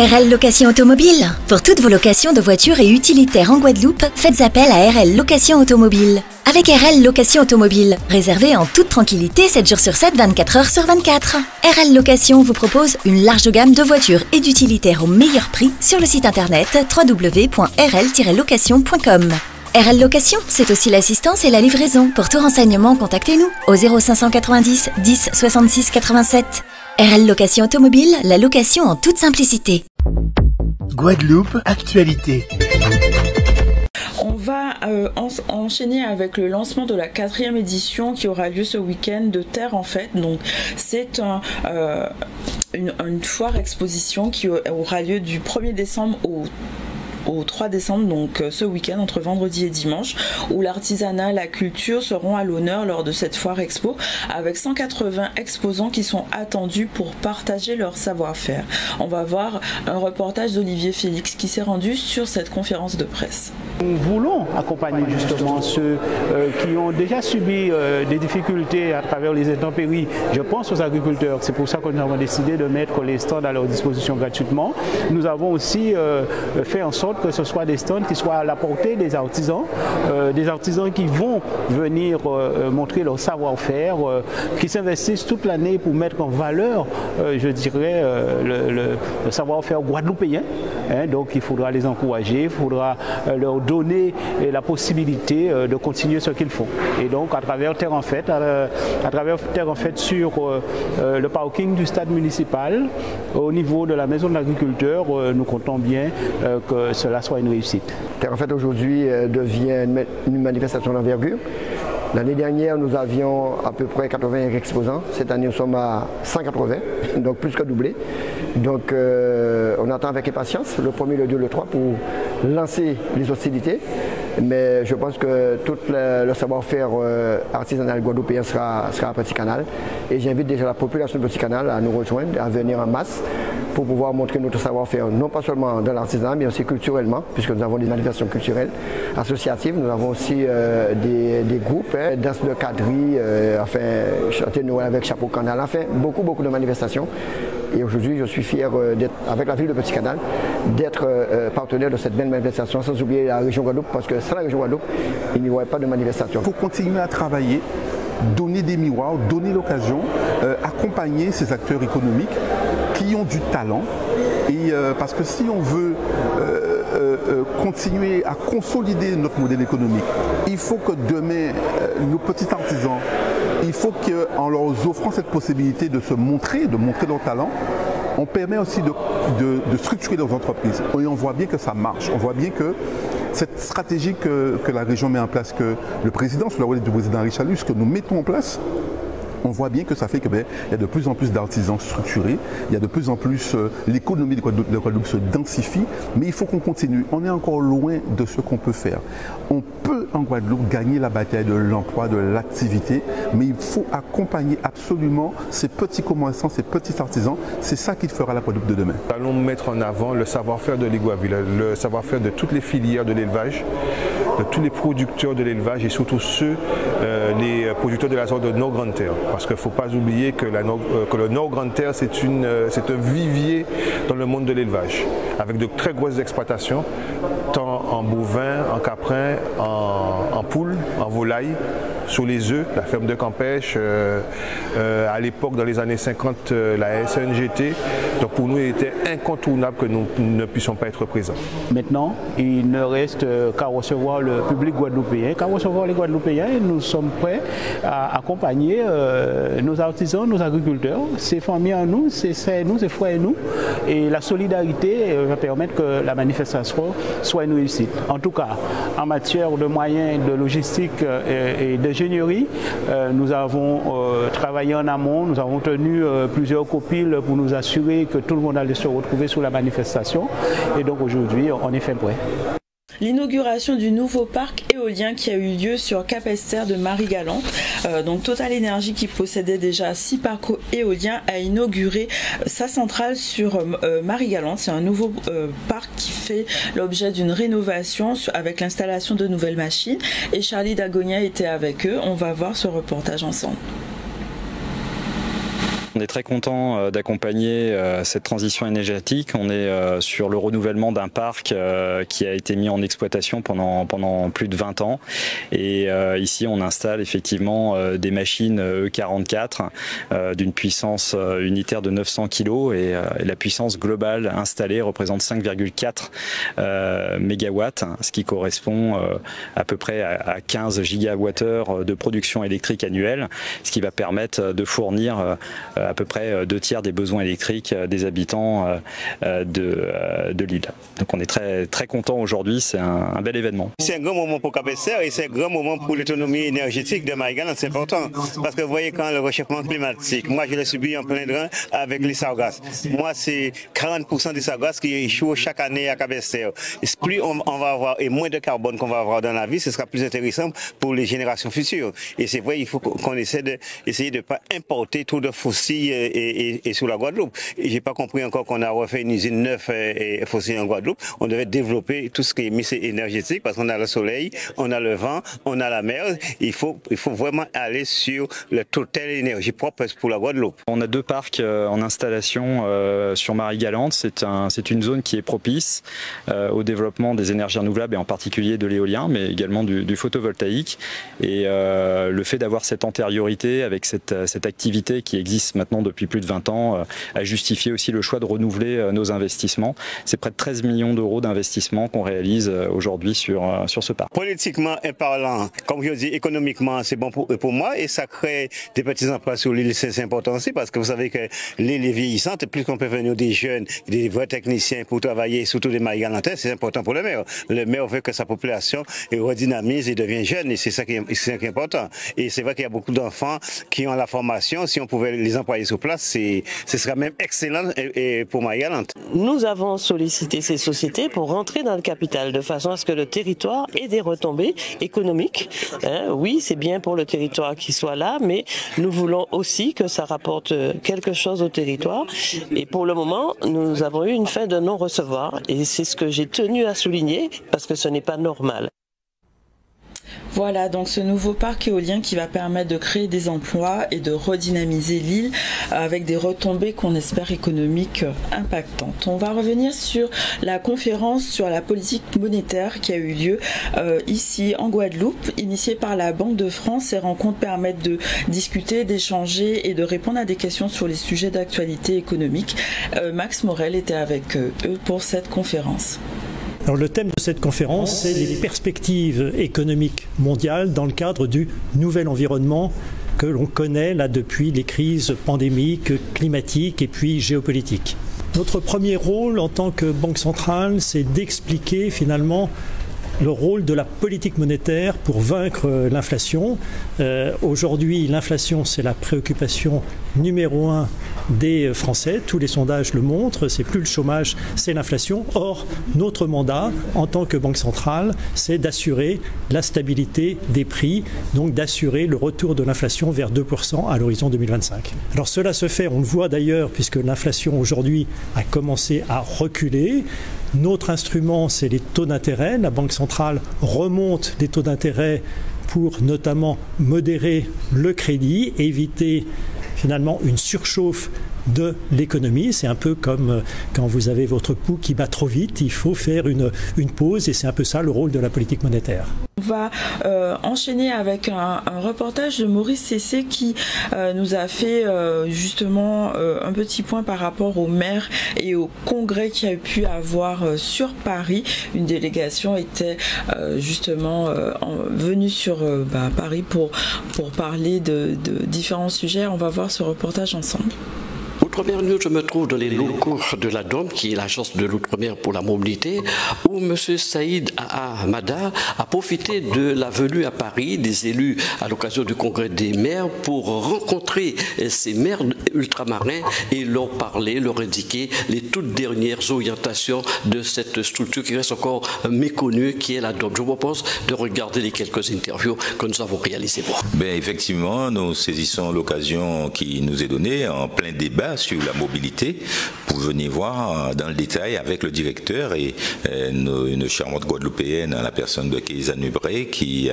RL Location Automobile. Pour toutes vos locations de voitures et utilitaires en Guadeloupe, faites appel à RL Location Automobile. Avec RL Location Automobile, réservez en toute tranquillité 7 jours sur 7, 24 heures sur 24. RL Location vous propose une large gamme de voitures et d'utilitaires au meilleur prix sur le site internet www.rl-location.com. RL Location, c'est aussi l'assistance et la livraison. Pour tout renseignement, contactez-nous au 0590 10 66 87. RL Location Automobile, la location en toute simplicité. Guadeloupe, actualité. On va euh, enchaîner avec le lancement de la quatrième édition qui aura lieu ce week-end de Terre en fait. Donc c'est euh, une, une foire exposition qui aura lieu du 1er décembre au au 3 décembre, donc euh, ce week-end entre vendredi et dimanche, où l'artisanat, la culture seront à l'honneur lors de cette foire expo, avec 180 exposants qui sont attendus pour partager leur savoir-faire. On va voir un reportage d'Olivier Félix qui s'est rendu sur cette conférence de presse. Nous voulons accompagner justement ceux euh, qui ont déjà subi euh, des difficultés à travers les intempéries. Je pense aux agriculteurs. C'est pour ça que nous avons décidé de mettre les stands à leur disposition gratuitement. Nous avons aussi fait en sorte que ce soit des stands qui soient à la portée des artisans, euh, des artisans qui vont venir euh, euh, montrer leur savoir-faire, qui s'investissent toute l'année pour mettre en valeur, je dirais, le, savoir-faire guadeloupéen. Hein. donc il faudra les encourager, il faudra leur donner la possibilité de continuer ce qu'ils font. Et donc à travers Terre en Fête, à, travers Terre en Fête sur le parking du stade municipal, au niveau de la maison de l'agriculteur, nous comptons bien que cela soit une réussite. En fait, aujourd'hui euh, devient une manifestation d'envergure. L'année dernière, nous avions à peu près 80 exposants. Cette année, nous sommes à 180, donc plus que doublé. Donc, euh, on attend avec impatience le 1er, le 2, le 3 pour lancer les hostilités. Mais je pense que tout le, savoir-faire euh, artisanal guadeloupéen sera, sera à Petit Canal. Et j'invite déjà la population de Petit Canal à nous rejoindre, à venir en masse pour pouvoir montrer notre savoir-faire, non pas seulement dans l'artisanat, mais aussi culturellement, puisque nous avons des manifestations culturelles, associatives. Nous avons aussi euh, des, groupes, hein, danse de quadrille, euh, enfin, chanter Noël avec chapeau canal, enfin, beaucoup, beaucoup de manifestations. Et aujourd'hui, je suis fier d'être, avec la ville de Petit Canal, d'être partenaire de cette belle manifestation, sans oublier la région Guadeloupe, parce que la région Guadeloupe, il n'y aurait pas de manifestation. Il faut continuer à travailler, donner des miroirs, donner l'occasion, euh, accompagner ces acteurs économiques qui ont du talent. Et euh, parce que si on veut euh, continuer à consolider notre modèle économique, il faut que demain, nos petits artisans, il faut qu'en leur offrant cette possibilité de se montrer, de montrer leur talent, on permet aussi de, structurer leurs entreprises. Et on voit bien que ça marche. On voit bien que cette stratégie que, la région met en place, que le président, sous la voie du président Richard ce que nous mettons en place, on voit bien que ça fait qu'il ben, y a de plus en plus d'artisans structurés, il y a de plus en plus, euh, l'économie de Guadeloupe, se densifie, mais il faut qu'on continue. On est encore loin de ce qu'on peut faire. On peut en Guadeloupe gagner la bataille de l'emploi, de l'activité, mais il faut accompagner absolument ces petits commerçants, ces petits artisans. C'est ça qui fera la Guadeloupe de demain. Allons mettre en avant le savoir-faire de l'Iguaville, le savoir-faire de toutes les filières de l'élevage, tous les producteurs de l'élevage et surtout ceux, euh, les producteurs de la zone de Nord-Grande-Terre parce qu'il ne faut pas oublier que, euh, le Nord Grande Terre, euh, c'est un vivier dans le monde de l'élevage, avec de très grosses exploitations, tant en bovin, en caprin, en, en poule, en volaille, sur les œufs, la ferme de Campèche, euh, euh, à l'époque, dans les années 50, euh, la SNGT. Donc pour nous, il était incontournable que nous ne puissions pas être présents. Maintenant, il ne reste qu'à recevoir le public guadeloupéen, qu'à recevoir les Guadeloupéens nous sommes prêts à accompagner nos artisans, nos agriculteurs. C'est famille en nous, c'est nous, c'est frères nous. Et la solidarité va permettre que la manifestation soit une réussite. En tout cas, en matière de moyens, de logistique et de euh, nous avons euh, travaillé en amont, nous avons tenu euh, plusieurs copiles pour nous assurer que tout le monde allait se retrouver sur la manifestation. Et donc aujourd'hui, on est fait prêt. L'inauguration du nouveau parc éolien qui a eu lieu sur Capester de Marie-Galante. donc Total Energy qui possédait déjà six parcs éoliens a inauguré sa centrale sur Marie-Galante. C'est un nouveau parc qui fait l'objet d'une rénovation avec l'installation de nouvelles machines. Et Charlie Dagonia était avec eux. On va voir ce reportage ensemble. On est très content d'accompagner cette transition énergétique. On est sur le renouvellement d'un parc qui a été mis en exploitation pendant, plus de 20 ans. Et ici, on installe effectivement des machines E44 d'une puissance unitaire de 900 kg et, la puissance globale installée représente 5,4 mégawatts, ce qui correspond à peu près à 15 gigawattheures de production électrique annuelle, ce qui va permettre de fournir euh, à peu près euh, deux tiers des besoins électriques euh, des habitants de, de l'île. Donc on est très, très content aujourd'hui, c'est un, bel événement. C'est un grand moment pour Cabesser et c'est un grand moment pour l'autonomie énergétique de Marie-Galante, c'est important. Parce que vous voyez quand le réchauffement climatique, moi je l'ai subi en plein drain avec les sargasses. Moi c'est 40% des sargasses qui échouent chaque année à Cabesser. Plus on, va avoir et moins de carbone qu'on va avoir dans la vie, ce sera plus intéressant pour les générations futures. Et c'est vrai, il faut qu'on essaie d'essayer de ne pas importer trop de fossiles et, et, sous la Guadeloupe. J'ai pas compris encore qu'on a refait une usine neuve et, fossile en Guadeloupe. On devait développer tout ce qui est mis énergétique parce qu'on a le soleil, on a le vent, on a la mer. Il faut, il faut vraiment aller sur le total énergie propre pour la Guadeloupe. On a deux parcs euh, en installation euh, sur Marie-Galante. C'est un, une zone qui est propice euh, au développement des énergies renouvelables et en particulier de l'éolien, mais également du, du photovoltaïque. Et le fait d'avoir cette antériorité avec cette, cette, activité qui existe maintenant depuis plus de 20 ans a justifié aussi le choix de renouveler nos investissements. C'est près de 13 millions d'euros d'investissement qu'on réalise aujourd'hui sur, sur ce parc. Politiquement et parlant, comme je dis, économiquement, c'est bon pour, pour moi et ça crée des petits emplois sur l'île. C'est important aussi parce que vous savez que l'île est vieillissante plus qu'on peut venir des jeunes, des vrais techniciens pour travailler, surtout des marie c'est important pour le maire. Le maire veut que sa population redynamise et devienne jeune et c'est ça ça qui est important. Et c'est vrai qu'il y a beaucoup d'enfants qui ont la formation. Si on pouvait les employer ce serait même excellent pour Marie-Galante. Nous avons sollicité ces sociétés pour rentrer dans le capital de façon à ce que le territoire ait des retombées économiques. Hein. oui, c'est bien pour le territoire qui soit là, mais nous voulons aussi que ça rapporte quelque chose au territoire. Et pour le moment, nous avons eu une fin de non-recevoir et c'est ce que j'ai tenu à souligner parce que ce n'est pas normal. Voilà, donc ce nouveau parc éolien qui va permettre de créer des emplois et de redynamiser l'île avec des retombées qu'on espère économiques impactantes. On va revenir sur la conférence sur la politique monétaire qui a eu lieu euh, ici en Guadeloupe, initiée par la Banque de France. Ces rencontres permettent de discuter, d'échanger et de répondre à des questions sur les sujets d'actualité économique. Euh, Max Morel était avec eux pour cette conférence. Alors, le thème de cette conférence, c'est les perspectives économiques mondiales dans le cadre du nouvel environnement que l'on connaît là depuis les crises pandémiques, climatiques et puis géopolitiques. Notre premier rôle en tant que banque centrale, c'est d'expliquer finalement le rôle de la politique monétaire pour vaincre l'inflation. Euh, aujourd'hui, l'inflation, c'est la préoccupation numéro un des Français. Tous les sondages le montrent. C'est plus le chômage, c'est l'inflation. Or, notre mandat en tant que banque centrale, c'est d'assurer la stabilité des prix, donc d'assurer le retour de l'inflation vers 2% à l'horizon 2025. Alors cela se fait, on le voit d'ailleurs, puisque l'inflation aujourd'hui a commencé à reculer. Notre instrument, c'est les taux d'intérêt. La Banque centrale remonte les taux d'intérêt pour notamment modérer le crédit, éviter finalement une surchauffe de l'économie. C'est un peu comme euh, quand vous avez votre pouls qui bat trop vite, il faut faire une, une pause et c'est un peu ça le rôle de la politique monétaire. Va euh, enchaîner avec un, reportage de Maurice Cessé qui euh, nous a fait justement un petit point par rapport au maire et au congrès qu'il a pu avoir sur Paris. Une délégation était justement venue sur bah, Paris pour, pour parler de différents sujets. On va voir ce reportage ensemble. Outre-mer je me trouve dans les locaux de la DOM, qui est l'agence de l'outre-mer pour la mobilité, où M. Saïd Ahmada a profité de la venue à Paris des élus à l'occasion du congrès des maires pour rencontrer ces maires ultramarins et leur parler, leur indiquer les toutes dernières orientations de cette structure qui reste encore méconnue, qui est la DOM. Je vous propose de regarder les quelques interviews que nous avons réalisées. Ben, effectivement, nous saisissons l'occasion qui nous est donnée en plein débat sur la mobilité pour venir voir dans le détail avec le directeur et euh, une, charmante guadeloupéenne la personne de Kéza Nubré qui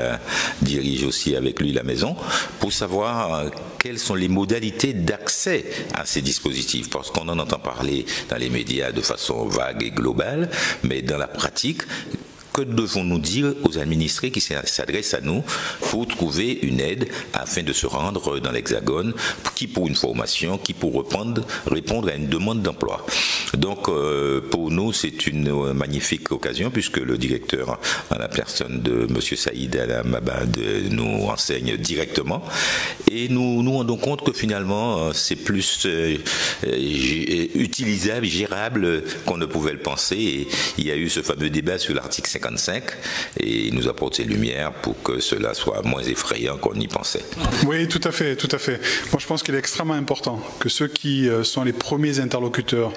dirige aussi avec lui la maison pour savoir euh, quelles sont les modalités d'accès accès à ces dispositifs, parce qu'on en entend parler dans les médias de façon vague et globale, mais dans la pratique, que devons-nous dire aux administrés qui s'adressent à nous pour trouver une aide afin de se rendre dans l'Hexagone, qui pour une formation, qui pour répondre, à une demande d'emploi. Donc euh, pour nous, c'est une magnifique occasion puisque le directeur, en la personne de M. Saïd Al-Mabad, nous enseigne directement. Et nous nous rendons compte que finalement, euh, c'est plus euh, utilisable, gérable qu'on ne pouvait le penser. Et il y a eu ce fameux débat sur l'article 50 et il nous apporte ses lumières pour que cela soit moins effrayant qu'on y pensait. Oui, tout à fait, tout à fait. Moi, je pense qu'il est extrêmement important que ceux qui euh, sont les premiers interlocuteurs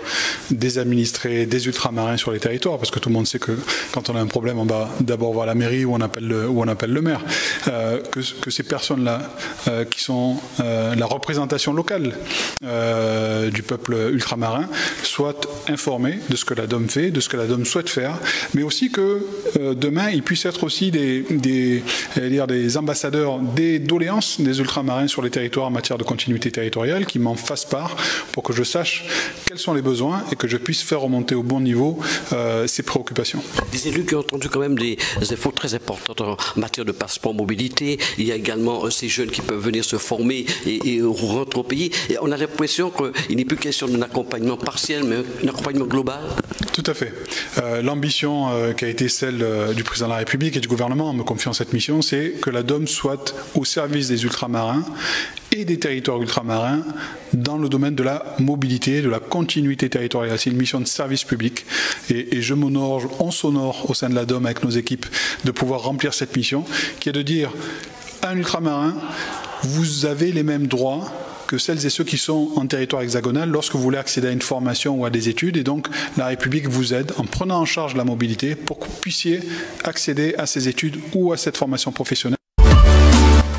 des administrés, des ultramarins sur les territoires, parce que tout le monde sait que quand on a un problème, on va d'abord voir la mairie ou on appelle le, on appelle le maire, euh, que, que, ces personnes-là, euh, qui sont la représentation locale du peuple ultramarin, soient informées de ce que la DOM fait, de ce que la DOM souhaite faire, mais aussi que euh, demain, ils puissent être aussi des, des, dire des ambassadeurs des doléances des ultramarins sur les territoires en matière de continuité territoriale, qui m'en fassent part pour que je sache quels sont les besoins et que je puisse faire remonter au bon niveau euh, ces préoccupations. Des élus qui ont entendu quand même des efforts très importants en matière de passeport mobilité. Il y a également euh, ces jeunes qui peuvent venir se former et, et rentrer au pays. Et on a l'impression qu'il n'est plus question d'un accompagnement partiel, mais un accompagnement global. Tout à fait. L'ambition qui a été celle euh, du président de la République et du gouvernement en me confiant cette mission, c'est que la DOM soit au service des ultramarins et des territoires ultramarins dans le domaine de la mobilité, de la continuité territoriale. C'est une mission de service public et, je m'honore, on s'honore au sein de la DOM avec nos équipes de pouvoir remplir cette mission qui est de dire à un ultramarin, vous avez les mêmes droits que celles et ceux qui sont en territoire hexagonal lorsque vous voulez accéder à une formation ou à des études. Et donc, la République vous aide en prenant en charge la mobilité pour que vous puissiez accéder à ces études ou à cette formation professionnelle.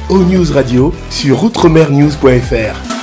News Radio sur outremernews.fr